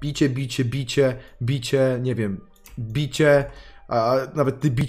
bicie, bicie, bicie, bicie, nie wiem, bicie, a nawet ty bicie